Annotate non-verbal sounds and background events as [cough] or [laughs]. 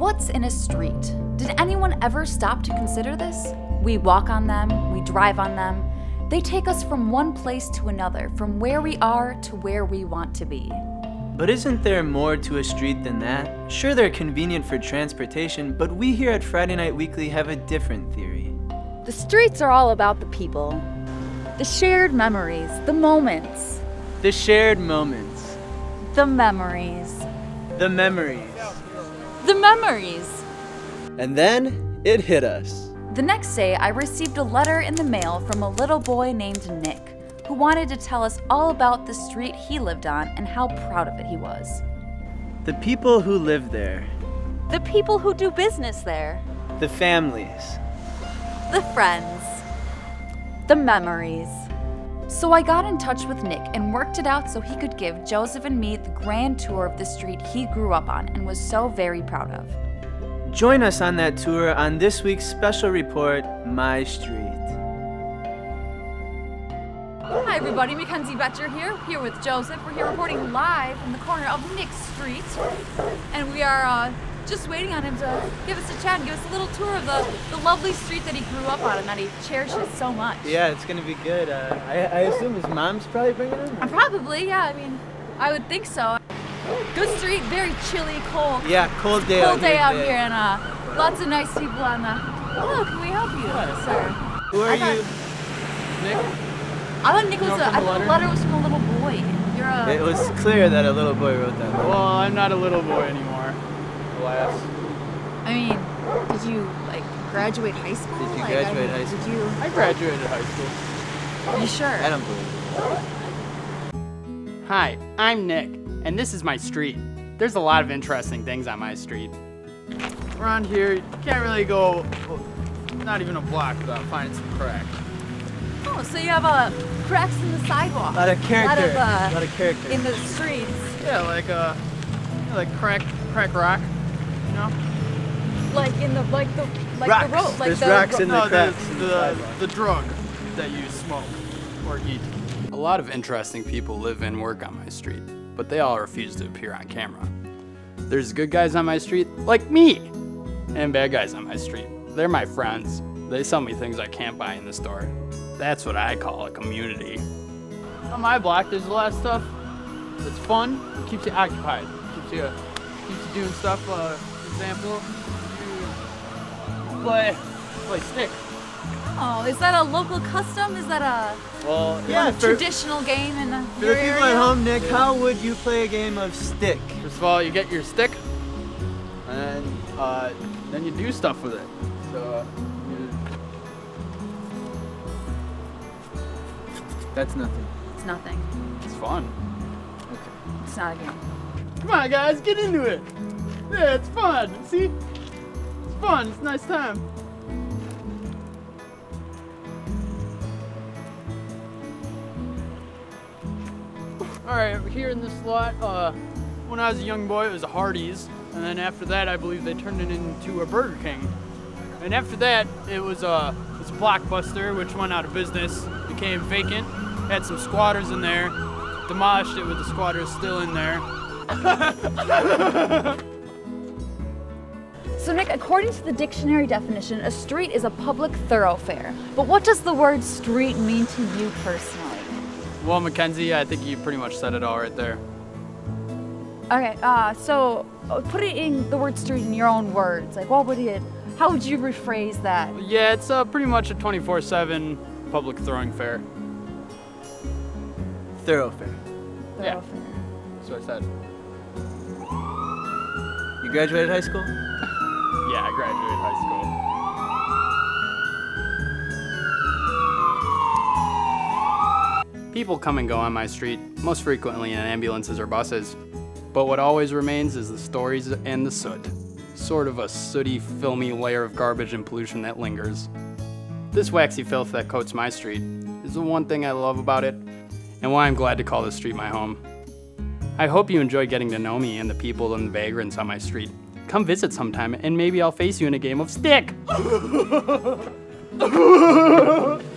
what's in a street? Did anyone ever stop to consider this? We walk on them, we drive on them. They take us from one place to another, from where we are to where we want to be. But isn't there more to a street than that? Sure, they're convenient for transportation, but we here at Friday Night Weekly have a different theory. The streets are all about the people, the shared memories, the moments, The shared moments, the memories, the memories. The memories. And then it hit us. The next day, I received a letter in the mail from a little boy named Nick, who wanted to tell us all about the street he lived on and how proud of it he was. The people who live there, The people who do business there, the families. the friends, the memories. So I got in touch with Nick and worked it out so he could give Jozef and me the grand tour of the street he grew up on and was so very proud of. Join us on that tour on this week's special report, My Street. Hi everybody, Makenzie Boettcher here, here with Jozef. We're here reporting live from the corner of Nick Street. And we are uh, just waiting on him to give us a chat and give us a little tour of the, the lovely street that he grew up on and that he cherishes so much. Yeah, it's gonna be good. Uh, I, I assume his mom's probably bringing him. Uh, Probably, yeah, I mean, I would think so. Good street, very chilly, cold. Yeah, cold day cold out day here. out here and uh, lots of nice people on the. Hello, can we help you, sir? Who are I thought- you? Nick? I thought Nick was know a, I thought the letter? letter was from a little boy. You're a. It was clear that a little boy wrote that. Well, I'm not a little boy anymore. Alas. I mean, did you like graduate high school? Did you Like, graduate I mean, high Did you? I graduated high school. You sure? I don't believe it. Hi, I'm Nick, and this is my street. There's a lot of interesting things on my street. Around here, you can't really go not even a block without finding some crack. Oh, so you have uh, cracks in the sidewalk. A lot of character. A lot of, uh, a lot of character. in the streets. Yeah, like uh, like crack, crack rock. You know? Like in the like the like Rocks. the road. Like There's the rocks ro- in the no, the in the the, the drug that you smoke or eat. A lot of interesting people live and work on my street, but they all refuse to appear on camera. There's good guys on my street, like me, and bad guys on my street. They're my friends. They sell me things I can't buy in the store. That's what I call a community. On my block, there's a lot of stuff that's fun, keeps you occupied, keeps you keeps you doing stuff. Uh, for example, you play play stick. Oh, is that a local custom? Is that a well, yeah, for, traditional game in the, for the people area? at home, Nick, how would you play a game of stick? First of all, you get your stick, and uh, then you do stuff with it. So, uh, you, That's nothing. It's nothing. it's fun. It's not a game. Come on, guys, get into it. Yeah, it's fun. See, it's fun. It's nice time. All right, here in this lot, uh, when I was a young boy, it was a Hardee's, and then after that, I believe they turned it into a Burger King. And after that, it was a, it was a Blockbuster, which went out of business, became vacant, had some squatters in there, demolished it with the squatters still in there. [laughs] So, Nick, according to the dictionary definition, a street is a public thoroughfare. But what does the word street mean to you personally? Well, Makenzie, I think you pretty much said it all right there. Okay, uh, so uh, put it in the word street in your own words. Like, what would it, how would you rephrase that? Yeah, it's uh, pretty much a 24/7 public throwing fair. Thoroughfare. Yeah. Thoroughfare. That's what I said. You graduated high school? People come and go on my street, most frequently in ambulances or buses. But what always remains is the stories and the soot. Sort of a sooty, filmy layer of garbage and pollution that lingers. This waxy filth that coats my street is the one thing I love about it, and why I'm glad to call this street my home. I hope you enjoy getting to know me and the people and the vagrants on my street. Come visit sometime, and maybe I'll face you in a game of stick! [laughs]